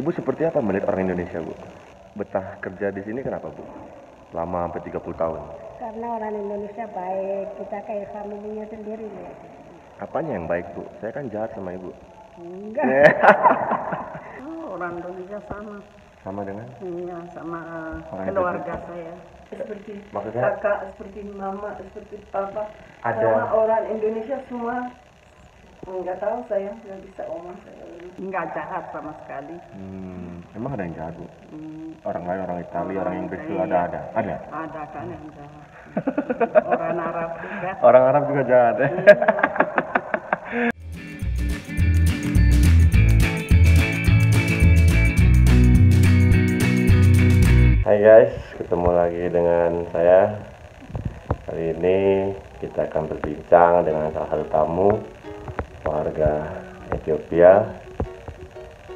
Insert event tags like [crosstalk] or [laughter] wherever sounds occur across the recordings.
Ibu seperti apa melihat orang Indonesia, Bu? Betah kerja di sini kenapa, Bu? Lama sampai 30 tahun. Karena orang Indonesia baik, kita kayak familinya sendiri ya. Apanya yang baik, Bu? Saya kan jahat sama Ibu. Enggak. [laughs] Oh, orang Indonesia sama, sama dengan? iya sama uh, Orang keluarga saya. seperti Maksudnya? kakak, seperti mama, seperti papa. Ada- Sama orang Indonesia semua nggak tahu saya nggak bisa omong saya. Nggak jahat sama sekali. Hmm, emang ada yang jahat, Bu? Hmm, Orang lain, orang Italia, orang Inggris itu Iya. ada, ada. Ada? ada kan yang jahat. [laughs] orang Arab juga. Orang Arab juga jahat, ya? [laughs] Hai guys, ketemu lagi dengan saya. Kali ini kita akan berbincang dengan salah satu tamu warga Ethiopia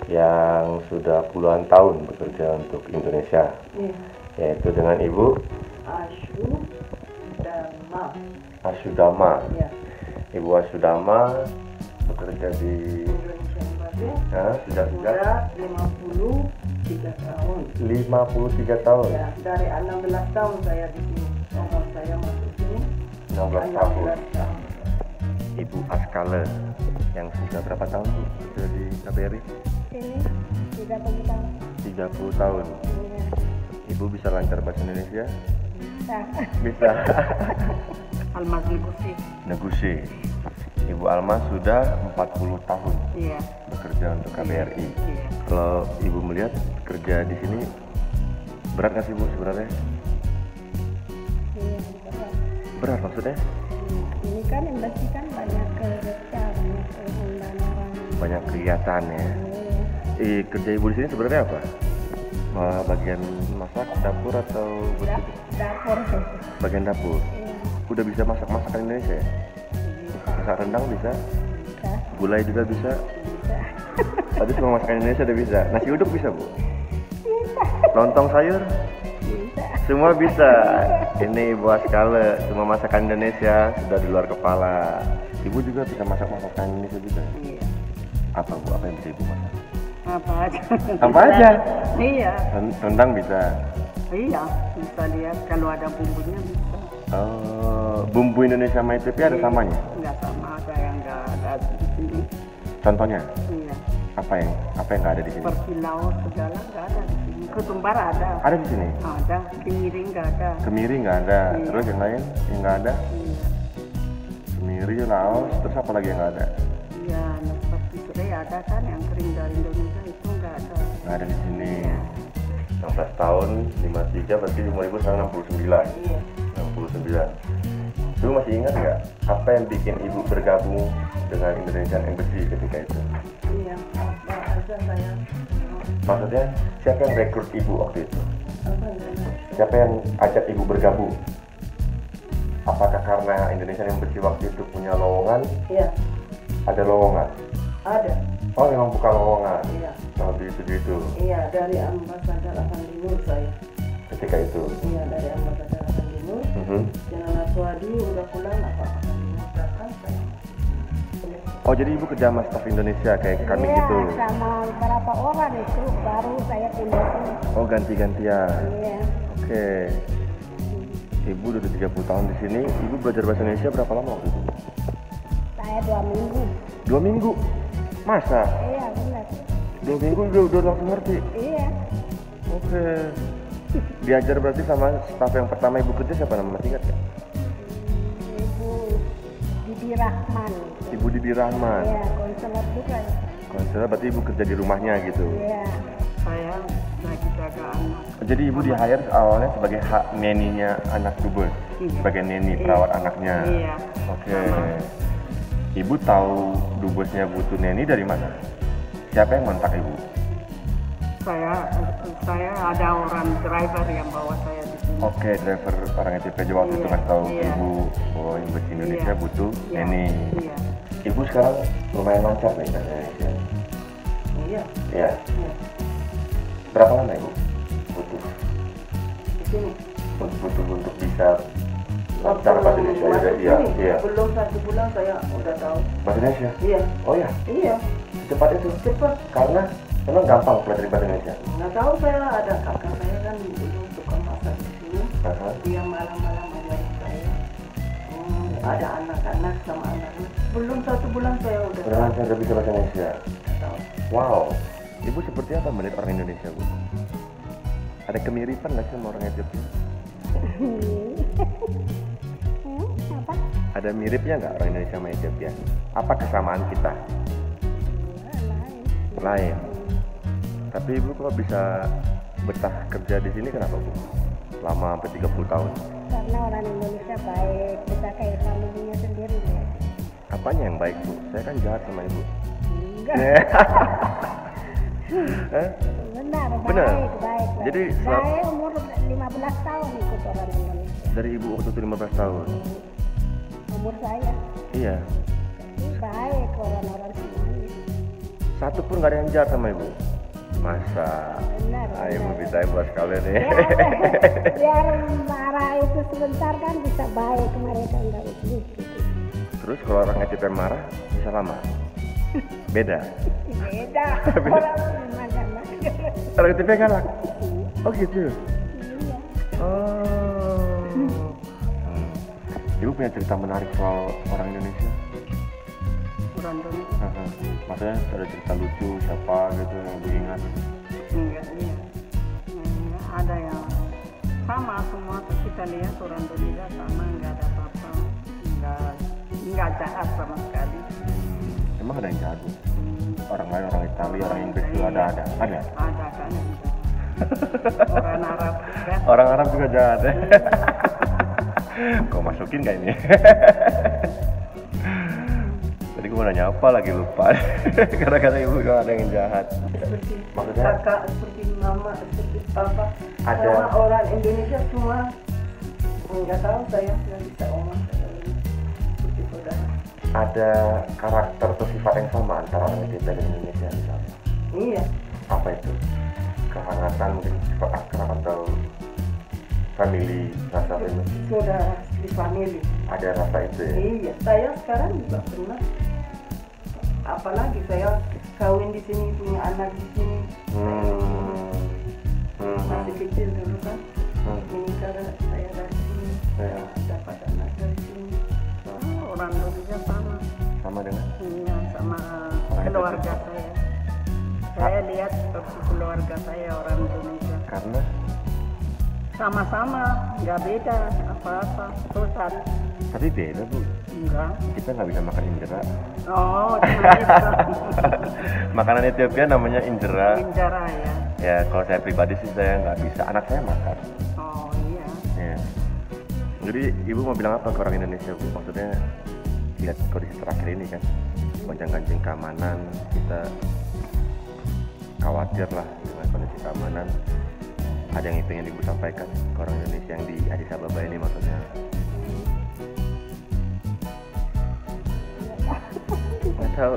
yang sudah puluhan tahun bekerja untuk Indonesia, Iya. yaitu dengan Ibu Ashu dan Ma. Asudama. Ya, Ibu Asudama bekerja di Indonesia ya, sudah Sudah 53 tahun. 53 tahun, Ya, dari 16 tahun saya di sini. Umur saya masuk sini 16 tahun. 16 tahun. Ibu Askale yang sudah berapa tahun Bu kerja di KBRI? Ini tidak begitu 30 tahun. Iya, Ibu bisa lancar bahasa Indonesia? bisa. Bisa. [laughs] Almas Negusi. Negusi. Ibu Alma sudah 40 tahun Iya. bekerja untuk KBRI. Iya. Kalau Ibu melihat kerja di sini berat nggak sih Bu sebenarnya? Iya, betul. Berat maksudnya? Ini kan embassy kan Banyak kegiatan ya. Eh, kerja Ibu di sini sebenarnya apa? Ma- Bagian masak, dapur atau Da- betul- dapur. bagian dapur? Iya, Udah bisa masak masakan Indonesia ya? Masak rendang bisa, bisa, gulai juga bisa. bisa. [laughs] Tadi semua masakan Indonesia udah bisa. Nasi uduk bisa bu? Lontong sayur? Bisa. Semua bisa. [laughs] Ini Ibu Askale, semua masakan Indonesia sudah di luar kepala. Ibu juga bisa masak masakan Indonesia juga. Iya. Apa bu? Apa yang bisa ibu masak? Apa aja. Apa aja? Iya. Ren- Rendang bisa. Iya. Bisa lihat kalau ada bumbunya bisa. Oh, bumbu Indonesia sama Ethiopia ada samanya? Nggak sama ada yang nggak ada di sini. Contohnya Iya. apa yang apa yang nggak ada di sini? Seperti laut segala nggak ada di sini. Ketumbar ada. Ada di sini. Ada. Kemiri nggak ada. Kemiri nggak ada. Iya. Terus yang lain yang nggak ada? Iya. Kemiri, Laos, terus apa lagi yang nggak ada? Iya. Seperti serai ada kan yang kering dari Indonesia itu nggak ada. Nggak ada di sini. 16 tahun, 53 berarti umur ibu sekarang 69. Iya. 69. Ibu masih ingat nggak apa yang bikin ibu bergabung dengan Indonesian Embassy ketika itu? Iya, apa aja saya. Maksudnya siapa yang rekrut ibu waktu itu? Apa enggak? Siapa yang ajak ibu bergabung? Apakah karena Indonesian Embassy waktu itu punya lowongan? Iya, Ada lowongan? Ada. Oh memang buka lowongan. Iya. Kalau di itu itu Iya, dari Ambasador Asantinur saya. ketika itu. Iya, dari Ambasador Asantinur. Mhm. Jangan Swadi udah pulang apa saya. Oh jadi ibu kerja sama staf Indonesia kayak kami Iya, gitu. sama beberapa orang itu baru saya pindah sini. Oh ganti-gantian. Iya. Oke. Ibu udah 30 tahun di sini. Ibu belajar bahasa Indonesia berapa lama waktu itu? Saya dua minggu. Dua minggu. Masa? Iya, benar. Dua minggu udah, udah langsung ngerti. Iya. Oke. Diajar berarti sama staf yang pertama ibu kerja siapa namanya masih ingat nggak? Ibu Didi Rahman. Ibu Didi Rahman. Iya, konselor juga. ya. Konselor berarti ibu kerja di rumahnya gitu. Iya. Saya lagi jaga anak. Jadi ibu di hire awalnya sebagai hak neninya anak dubes, Iya. sebagai neni Iya. perawat anaknya. Iya. Oke. Sama. Ibu tahu dubesnya butuh neni dari mana? Siapa yang kontak ibu? Saya saya ada orang driver yang bawa saya di sini. Oke, driver orang Ethiopia waktu itu Iya. ngasih tahu ke Iya. ibu bahwa Embassy Indonesia Iya. butuh Iya. neni. Iya. Ibu sekarang lumayan lancar nih bahasa Indonesia. Iya, Iya. iya. Berapa lama ibu Indonesia? masuk Iya, sini, iya. Belum satu bulan saya udah tahu. Bahasa Indonesia? Iya, Oh ya, iya. secepat itu. Cepat. Karena Emang gampang belajar bahasa Indonesia? Nggak tahu saya ada kakak saya kan dulu suka masak di sini. Aha. Dia malam-malam mengajar saya. Hmm, ada anak-anak sama anak-anak. Belum satu bulan saya udah Udah lancar udah bisa bahasa Indonesia. tahu. Wow. Ibu seperti apa melihat orang Indonesia, Bu? Ada kemiripan nggak sih sama orang Ethiopia? [laughs] Hmm? Ada miripnya nggak orang Indonesia sama Ethiopia? Apa kesamaan kita? Lain. Lain. Tapi Ibu kok bisa betah kerja di sini kenapa, Bu? Lama sampai 30 tahun. Karena orang Indonesia baik, kita kayak familinya sendiri ya. Apanya yang baik, Bu? Saya kan jahat sama Ibu. Enggak, Hah? [laughs] benar, Benar. baik, baik. baik. Jadi saya umur 15 tahun ikut orang Indonesia. Dari Ibu waktu itu 15 tahun. Umur saya, Iya. Jadi baik orang-orang semuanya. Satu pun nggak ada yang jahat sama Ibu. Masa? Benar. Ayo benar. buat sekalian nih. Ya, [laughs] biar marah itu sebentar kan bisa baik mereka enggak itu. Terus kalau orang Ethiopia marah bisa lama. Beda. Beda. [laughs] Gimana? Orang galak. Oh gitu. Iya. Oh. Ibu punya cerita menarik soal orang Indonesia? Haha. Maksudnya ada cerita lucu siapa gitu yang ibu ingat? Enggak, iya. Hmm, ada yang sama semua kita lihat orang Indonesia sama nggak ada apa-apa nggak nggak jahat sama sekali Emang ada yang jahat? Hmm, Orang lain, orang Italia, orang Inggris juga ada, ada, ada. ada kan orang Arab juga [laughs] Orang Arab juga jahat ya. Kau masukin gak ini? Tadi gue mau nanya apa lagi lupa. [laughs] Gara-gara ibu gak ada yang jahat. Seperti Maksudnya? kakak, seperti mama, seperti papa. Ada. Sama orang Indonesia semua. Nggak tahu saya nggak bisa omong. Seperti saudara. Ada karakter atau sifat yang sama antara orang Ethiopia dan Indonesia misalnya. Iya. Apa itu? Kehangatan mungkin sifat akrab atau family rasa itu. Saudara di family. Ada rasa itu ya. Iya, saya sekarang juga pernah. Apalagi saya kawin di sini punya anak di sini. Hmm. Hmm. Masih kecil dulu kan. Hmm. Menikah saya dari sini. Ya. Dapat anak dari sini. Oh, orang Indonesia sama Sama dengan iya, sama Orang keluarga saya saya lihat seperti keluarga saya orang Indonesia karena sama-sama nggak beda apa-apa pusat tapi beda bu. enggak Kita nggak bisa makan injera. oh [laughs] Makanan Ethiopia namanya injera. penjara ya Ya kalau saya pribadi sih saya nggak bisa. Anak saya makan. oh iya Ya. Jadi ibu mau bilang apa ke orang Indonesia bu? Maksudnya lihat kondisi terakhir ini kan, gonjang-ganjing keamanan kita khawatir lah dengan kondisi keamanan. Ada yang pengen ibu sampaikan ke orang Indonesia yang di Addis Ababa ini maksudnya? Tahu.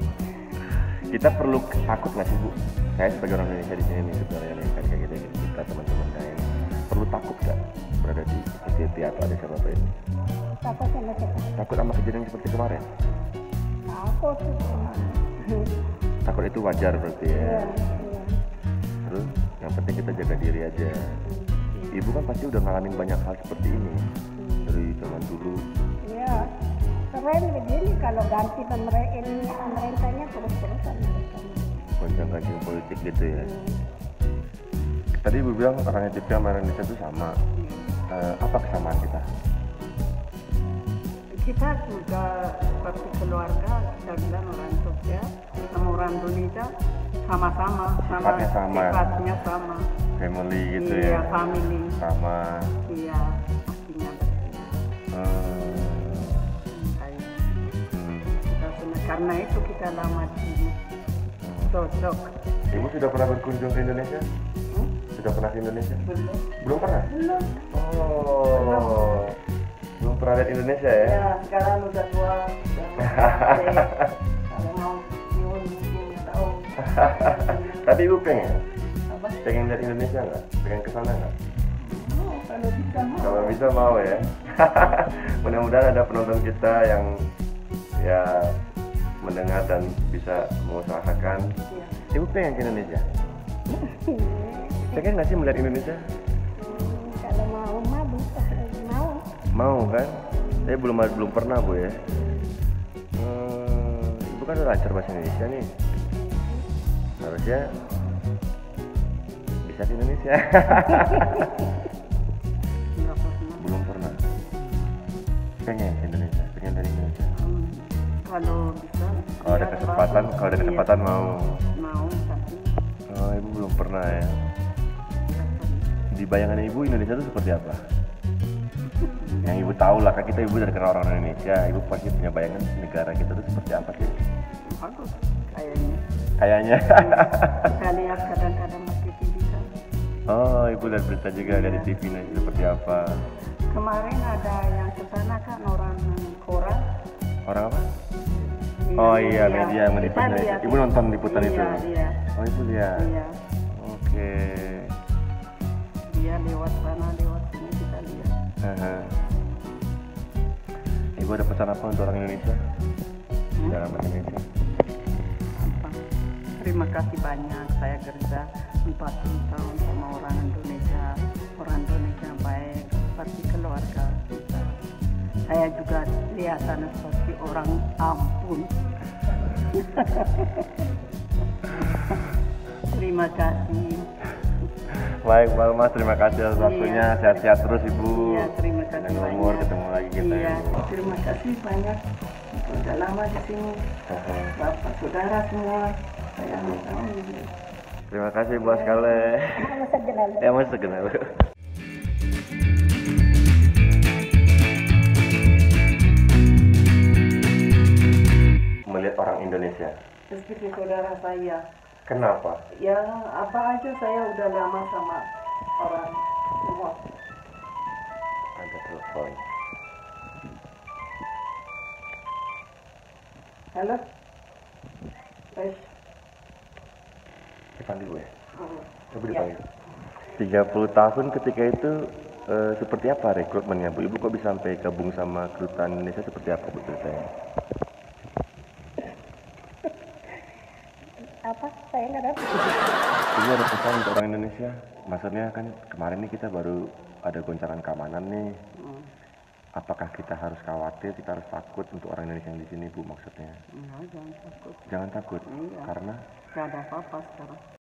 [laughs] kita perlu takut nggak sih bu? Saya sebagai orang Indonesia di sini nih sebenarnya nih kan kayak gitu kita teman-teman saya perlu takut nggak berada di Ethiopia atau Addis Ababa ini? Takut sama siapa? Takut sama kejadian seperti kemarin? Takut. Takut itu wajar berarti ya. Terus yang penting kita jaga diri aja. Ibu kan pasti udah ngalamin banyak hal seperti ini dari zaman dulu. Iya. Keren begini kalau ganti pemerintah pemerintahnya terus-terusan mereka. gonjang-ganjing politik gitu ya. Tadi ibu bilang orang Ethiopia sama Indonesia itu sama. Eh, apa kesamaan kita? Kita juga seperti keluarga kita bilang orang Jogja sama orang Indonesia sama-sama sama Sifatnya sama. sifatnya sama Family gitu iya ya. family Sama. iya pastinya hmm. punya- karena itu kita lama di sini cocok Ibu sudah pernah berkunjung ke Indonesia? Hmm? Sudah pernah ke Indonesia? Belum. Belum pernah? Belum. Oh. Lihat Indonesia ya? Ya, sekarang udah tua. [laughs] Kalau mau nyuwun mungkin nggak tahu. Tapi ibu pengen? Apa? Pengen lihat Indonesia nggak? Pengen ke sana nggak? Oh, kalau bisa mau. Kalau bisa mau ya. [laughs] Mudah-mudahan ada penonton kita yang ya mendengar dan bisa mengusahakan Ya. Ibu pengen ke Indonesia? Pengen nggak sih melihat Indonesia? Mau kan? Saya belum belum pernah bu ya. Hmm, ibu kan lancar bahasa Indonesia nih. Harusnya bisa ke Indonesia. [laughs] belum pernah. Pengen ke Indonesia, pengen dari Indonesia. Hmm, kalau bisa Kalau ada ya, kesempatan, kalau ada Iya, kesempatan mau. mau tapi Oh, ibu belum pernah ya. Di bayangan ibu Indonesia itu seperti apa? Yang ibu tahu lah, kan kita ibu dari kenal orang Indonesia, ibu pasti punya bayangan negara kita itu seperti apa sih? bagus kayaknya Kayaknya. kita lihat kadang-kadang masih TV kan Oh, ibu lihat berita juga dari TV nanti seperti apa? kemarin ada yang ke sana kan orang Korea Orang apa? Iya, Oh iya, media yang. Ibu nonton liputan iya, itu? Iya, Oh, ibu lihat. iya. Oke. Dia lewat sana, lewat sini kita lihat. Haha. Ibu ada pesan apa untuk orang Indonesia? Hmm? Dalam Indonesia. Apa? Terima kasih banyak. Saya kerja 40 tahun sama orang Indonesia. Orang Indonesia baik, seperti keluarga kita. Saya juga kelihatan seperti orang ampun. [laughs] Terima kasih. Baik, Mbak Mas, terima kasih atas waktunya. Iya. Sehat-sehat terus, Ibu. Iya, terima kasih Dan banyak. umur ketemu lagi kita. Iya, terima kasih banyak. Sudah lama di sini. [laughs] Bapak saudara semua. Saya. Terima kasih, Bos Kale. [laughs] mau sejenak Ya, Mas segenap. Melihat orang Indonesia. Seperti saudara [laughs] saya. Kenapa? Yang apa aja saya udah lama sama orang semua. Ada telepon. Halo? Wes. Dipanggil gue. Hmm. Ibu dipanggil. 30 tahun ketika itu eh, seperti apa rekrutmennya Bu? Ibu kok bisa sampai gabung sama kedutaan Indonesia seperti apa Bu ceritanya? Apa dapat Ini ada pesan untuk orang Indonesia. Maksudnya kan kemarin nih kita baru ada goncangan keamanan nih. Hmm. Apakah kita harus khawatir, kita harus takut untuk orang Indonesia yang di sini Bu maksudnya? Enggak, jangan takut. Jangan takut, Iya. karena Gak ada apa-apa sekarang.